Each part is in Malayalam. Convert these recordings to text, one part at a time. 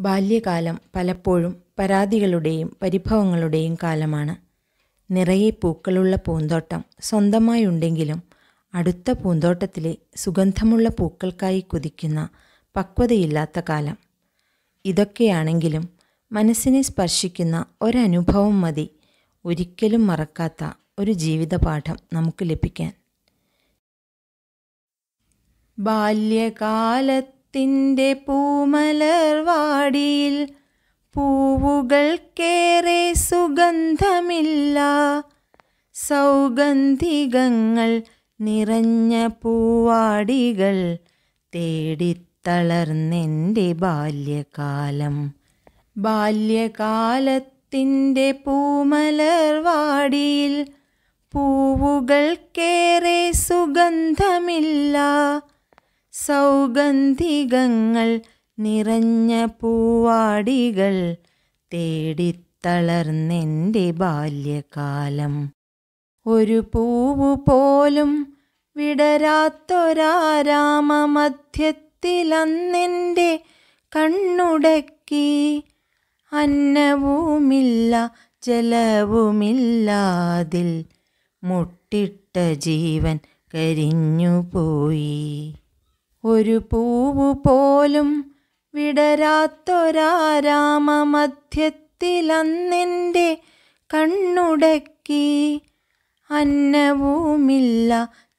ബാല്യകാലം പലപ്പോഴും പരാതികളുടെയും പരിഭവങ്ങളുടെയും കാലമാണ്. നിറയെ പൂക്കളുള്ള പൂന്തോട്ടം സ്വന്തമായുണ്ടെങ്കിലും അടുത്ത പൂന്തോട്ടത്തിലെ സുഗന്ധമുള്ള പൂക്കൾക്കായി കുതിക്കുന്ന പക്വതയില്ലാത്ത കാലം. ഇതൊക്കെയാണെങ്കിലും മനസ്സിനെ സ്പർശിക്കുന്ന ഒരനുഭവം മതി ഒരിക്കലും മറക്കാത്ത ഒരു ജീവിതപാഠം നമുക്ക് ലഭിക്കാൻ. ബാല്യകാലത്തിന്റെ പൂമലർവാടിയിൽ പൂവുകൾക്കേറെ സുഗന്ധമില്ല. സൗഗന്ധികങ്ങൾ നിറഞ്ഞ പൂവാടികൾ തേടിത്തളർന്നെന്റെ ബാല്യകാലം. ബാല്യകാലത്തിന്റെ പൂമലർവാടിയിൽ പൂവുകൾക്കേറെ സുഗന്ധമില്ല. സൗഗന്ധികങ്ങൾ നിറഞ്ഞ പൂവാടികൾ തേടിത്തളർന്നെന്റെ ബാല്യകാലം. ഒരു പൂവു പോലും വിടരാത്തൊരാരാമമധ്യത്തിലന്നെന്റെ കണ്ണുടക്കി. അന്നവുമില്ല ജലവുമില്ലാതിൽ മുട്ടിട്ട ജീവൻ കരിഞ്ഞുപോയി. ഒരു പൂവു പോലും വിടരാത്തൊരാരാമമധ്യത്തിലന്നെന്റെ കണ്ണുടക്കി അന്നവുമില്ല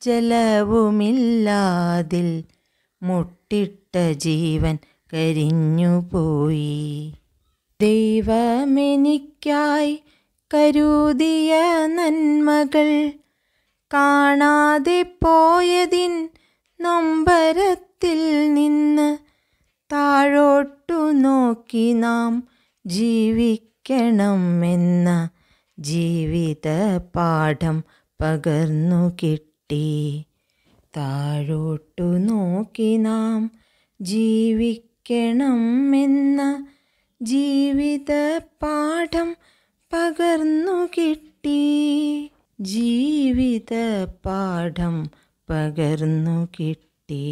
ജലവുമില്ലാതിൽ മുട്ടിട്ട ജീവൻ കരിഞ്ഞുപോയി. ദൈവമെനിക്കായി കരുതിയ നന്മകൾ കാണാതെ പോയതിൻ നൊമ്പരത്തിൽ നിന്ന് താഴോട്ടു നോക്കി നാം ജീവിക്കണമെന്ന ജീവിത പാഠം പകർന്നു കിട്ടി. താഴോട്ടു നോക്കി നാം ജീവിക്കണമെന്ന ജീവിത പാഠം പകർന്നു കിട്ടി. ജീവിത പാഠം പകർന്നു കിട്ടി.